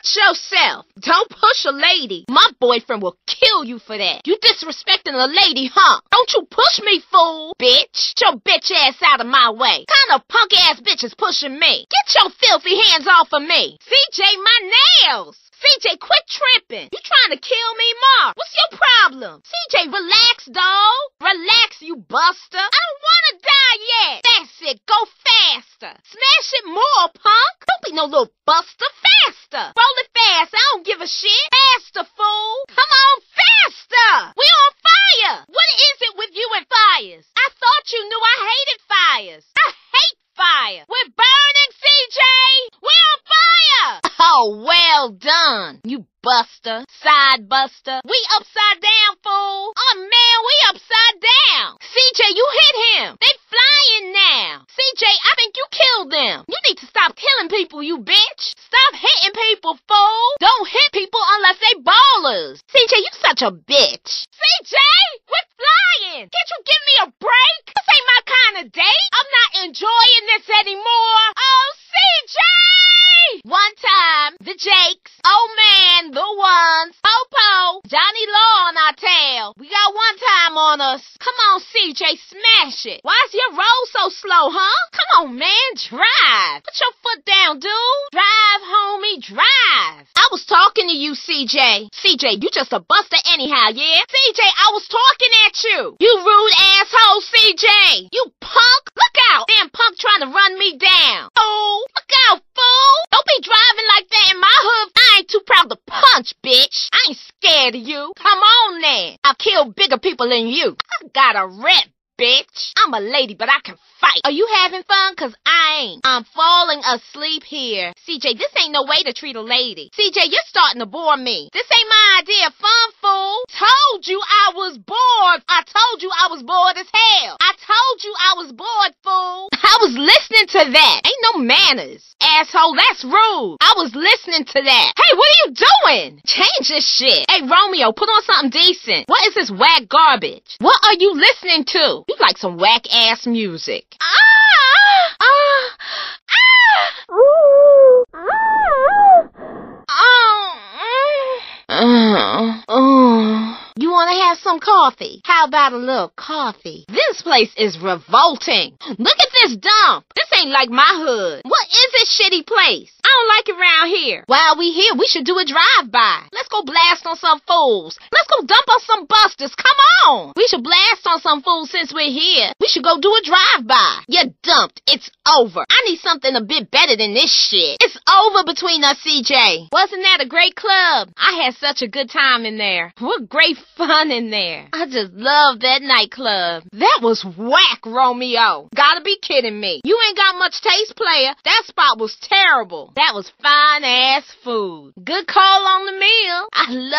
Watch yourself. Don't push a lady. My boyfriend will kill you for that. You disrespecting a lady, huh? Don't you push me, fool. Bitch. Get your bitch ass out of my way. Kind of punk ass bitch is pushing me. Get your filthy hands off of me. CJ, my nails. CJ, quit tripping. You trying to kill me, Mark? What's your problem? CJ, relax, dog. Relax, you buster. I don't want to die yet. That's it. Go faster. Smash it more, punk. No little buster. Faster. Roll it fast. I don't give a shit. Faster, fool. Come on, faster. We on fire. What is it with you and fires? I thought you knew I hated fires. I hate fire. We're burning, CJ. We're on fire. Oh, well done, you buster, side buster. We upside down, fool. Oh man, we upside down. CJ, you hit him. They flying now. CJ, I think you killed them. You need to stop killing people, you bitch. Stop hitting fool. Don't hit people unless they ballers. CJ, you such a bitch. CJ, we're flying. Can't you give me a break? This ain't my kind of date. I'm not enjoying this anymore. Oh, CJ! One time, the Jakes, oh man, the ones, Popo, Johnny Law on our tail. We got one time on us. Come on, CJ, smash it. Why's your roll so slow, huh? Come on, man, drive. Put your foot down, dude. Drive, homie, drive. I was talking to you, CJ. CJ, you just a buster anyhow, yeah? CJ, I was talking at you. You rude asshole, CJ. You punk. Look out. Damn punk trying to run me down. Oh, look out, fool. Don't be driving like that in my hood. I ain't too proud to punch, bitch. I ain't scared of you. Come on then. I'll kill bigger people than you. I got a rep, bitch. I'm a lady, but I can fight. Are you having fun? Cause I ain't. I'm falling asleep here. CJ, this ain't no way to treat a lady. CJ, you're starting to bore me. This ain't my idea of fun, fool. Told you I was bored. I told you I was bored as hell. I told you I was bored, fool. I was listening to that. Ain't no manners. Asshole, that's rude. I was listening to that. Hey, what are you doing? Change this shit. Hey, Romeo, put on something decent. What is this whack garbage? What are you listening to? You like some whack ass music. Ah! Ah! Ah! Ooh! Ah! Oh! Oh! You want to have some coffee? How about a little coffee? This place is revolting. Look at this dump. This ain't like my hood. What is this shitty place? I don't like it around here. While we here, we should do a drive-by. Let's go blast on some fools. Let's go dump on some busters. Come on. We should blast on some fools since we're here. We should go do a drive-by. You're dumped. It's over. I need something a bit better than this shit. It's over between us, CJ. Wasn't that a great club? I had such a good time in there. What great fun in there. I just love that nightclub. That was whack, Romeo. Gotta be kidding me. You ain't got much taste, player. That spot was terrible. That was fine ass food. Good call on the meal.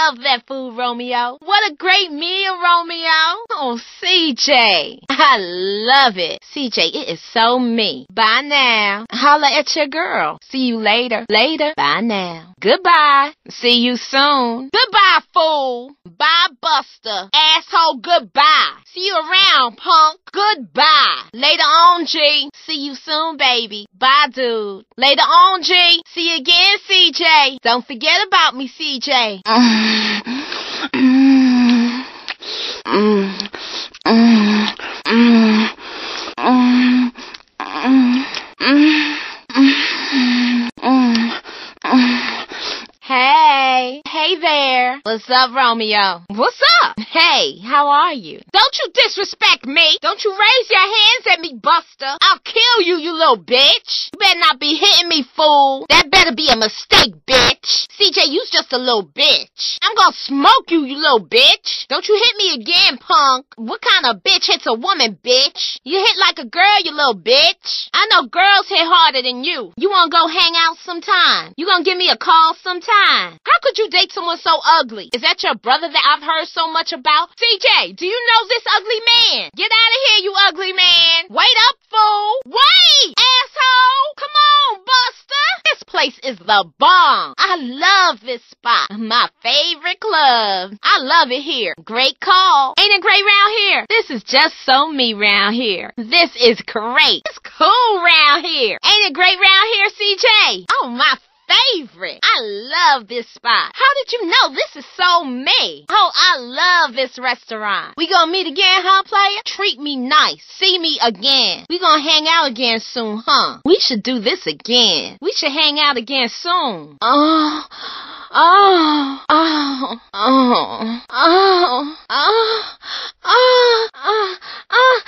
Love that food, Romeo. What a great meal, Romeo. Oh, CJ. I love it. CJ, it is so me. Bye now. Holla at your girl. See you later. Later. Bye now. Goodbye. See you soon. Goodbye, fool. Bye, Buster. Asshole, goodbye. See you around, punk. Goodbye. Later on, G. See you soon, baby. Bye, dude. Later on, G. See you again, CJ. Don't forget about me, CJ. Hey, hey there. What's up, Romeo? What's up? Hey, how are you? Don't you disrespect me. Don't you raise your hands at me, Buster. I'll kill you, you little bitch. Better not be hitting me, fool. That better be a mistake, bitch. CJ, you's just a little bitch. I'm gonna smoke you, you little bitch. Don't you hit me again, punk. What kind of bitch hits a woman, bitch? You hit like a girl, you little bitch. I know girls hit harder than you. You wanna go hang out sometime? You gonna give me a call sometime? How could you date someone so ugly? Is that your brother that I've heard so much about? CJ, do you know this ugly man? Get out of here, you ugly man. Wait up, fool. Wait, asshole. Come on, Buster. This place is the bomb. I love this spot. My favorite club. I love it here. Great call. Ain't it great round here? This is just so me round here. This is great. It's cool round here. Ain't it great round here, CJ? Oh, my favorite. I love this spot. How did you know? This is so me. Oh, I love this restaurant. We gonna meet again, huh, player? Treat me nice. See me again. We gonna hang out again soon, huh? We should do this again. We should hang out again soon. Oh. Oh, oh, oh, oh, oh, oh, oh, oh.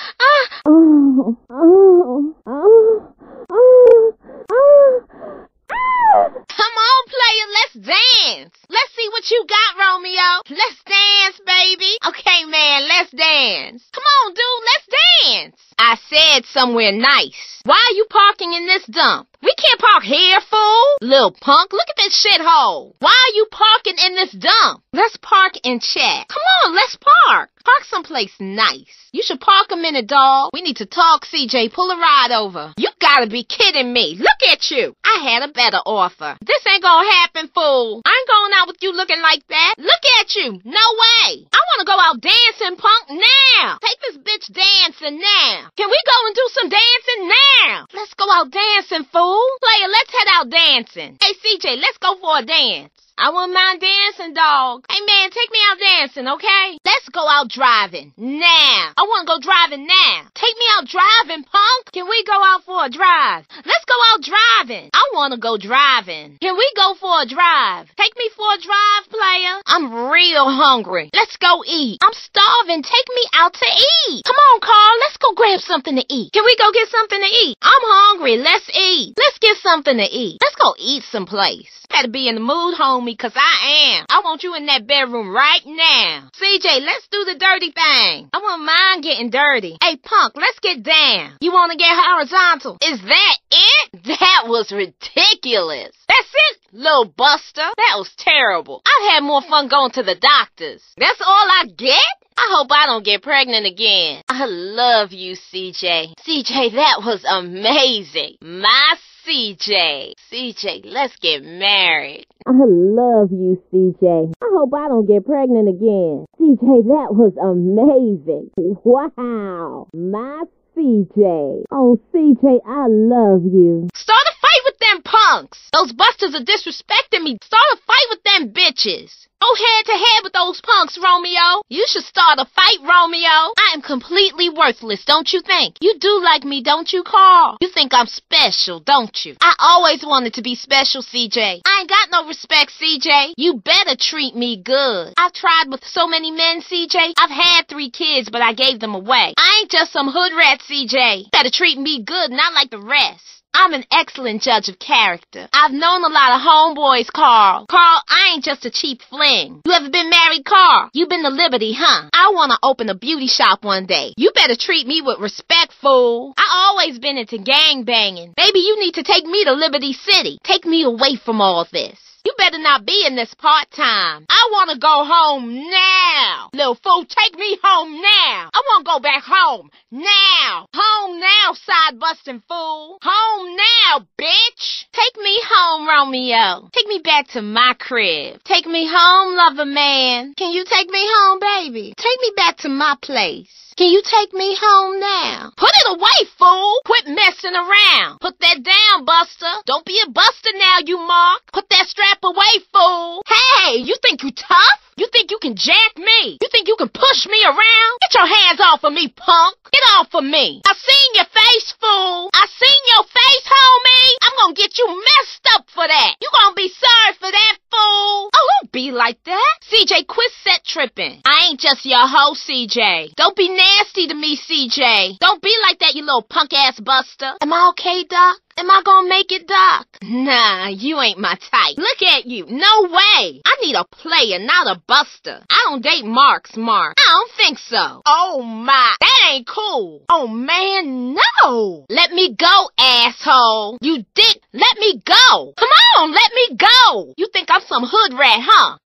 Somewhere nice. Why are you parking in this dump? We can't park here, fool. Little punk, look at this shithole. Why are you parking in this dump? Let's park and chat. Come on, let's park. Park someplace nice. You should park a minute, dog. We need to talk, CJ. Pull a ride over. You gotta be kidding me. Look at you. I had a better offer. This ain't gonna happen, fool. I ain't going out with you looking like that. Look at you. No way. I wanna go out dancing, punk, now. Take this bitch dancing now. Can we go and do some dancing now? Let's go out dancing, fool. Player, let's head out dancing. Hey, CJ, let's go for a dance. I wouldn't mind dancing, dog. Hey, man, take me out dancing, okay? Let's go out driving. Now. I want to go driving now. Take me out driving, punk. Can we go out for a drive? Let's go out driving. I want to go driving. Can we go for a drive? Take me for a drive, player. I'm real hungry. Let's go eat. I'm starving. Take me out to eat. Come on, Carl. Let's go grab something to eat. Can we go get something to eat? I'm hungry. Let's eat. Let's get something to eat. Let's go eat someplace. Gotta be in the mood, homie, cause I am. I want you in that bedroom right now. CJ, let's do the dirty thing. I wouldn't mind getting dirty. Hey, punk, let's get down. You wanna get horizontal? Is that it? That was ridiculous. That's it, little buster. That was terrible. I've had more fun going to the doctors. That's all I get? I hope I don't get pregnant again. I love you, CJ. CJ, that was amazing. My CJ. CJ, let's get married. I love you, CJ. I hope I don't get pregnant again. CJ, that was amazing. Wow. My CJ. Oh, CJ, I love you. Start a fight with them punks. Those busters are disrespecting me. Start a fight with them bitches. Go head to head with those punks, Romeo. You should start a fight, Romeo. I am completely worthless, don't you think? You do like me, don't you, Carl? You think I'm special, don't you? I always wanted to be special, CJ. I ain't got no respect, CJ. You better treat me good. I've tried with so many men, CJ. I've had three kids, but I gave them away. I ain't just some hood rat, CJ. Better treat me good, not like the rest. I'm an excellent judge of character. I've known a lot of homeboys, Carl. Carl, I ain't just a cheap fling. You ever been married, Carl? You been to Liberty, huh? I wanna open a beauty shop one day. You better treat me with respect, fool. I always been into gang banging. Maybe you need to take me to Liberty City. Take me away from all this. You better not be in this part time. I want to go home now. Little fool, take me home now. I want to go back home now. Home now, side busting fool. Home now, bitch. Take me home, Romeo. Take me back to my crib. Take me home, lover man. Can you take me home, baby? Take me back to my place. Can you take me home now? Put it away, fool! Quit messing around. Put that down, Buster. Don't be a Buster now, you mark. Put that strap away, fool. Hey, you think you tough? You think you can jack me? You think you can push me around? Get your hands off of me, punk. Get off of me. I seen your face, fool. I seen your face, homie. I'm gonna get you messed up for that. You gonna be sorry for that, fool. Oh, don't be like that. CJ, quit set tripping. I ain't just your hoe, CJ. Don't be nasty to me, CJ. Don't be like that, you little punk ass buster. Am I okay, Doc? Am I gonna make it, Doc? Nah, you ain't my type. Look at you. No way. I need a player, not a buster. I don't date Mark's Mark. I don't think so. Oh my. That ain't cool. Oh man, no. Let me go, asshole. You dick. Let me go. Come on, let me go. You think I'm some hood rat, huh?